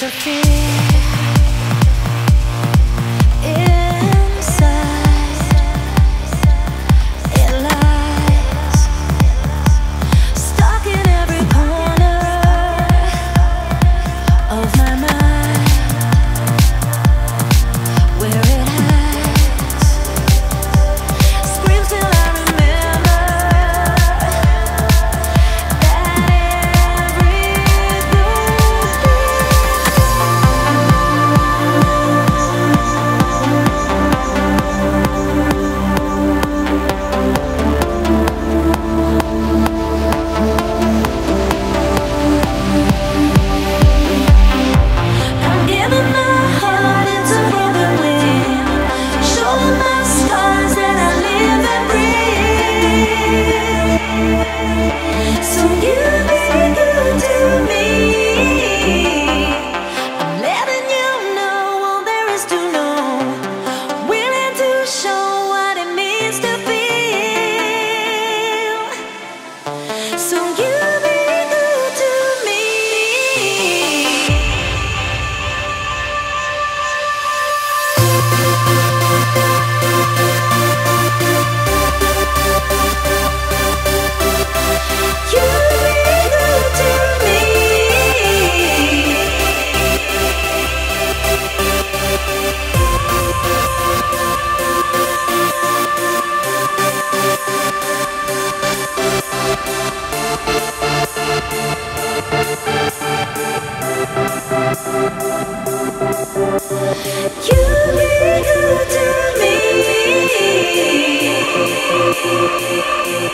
disappear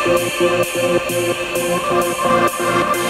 Thank you.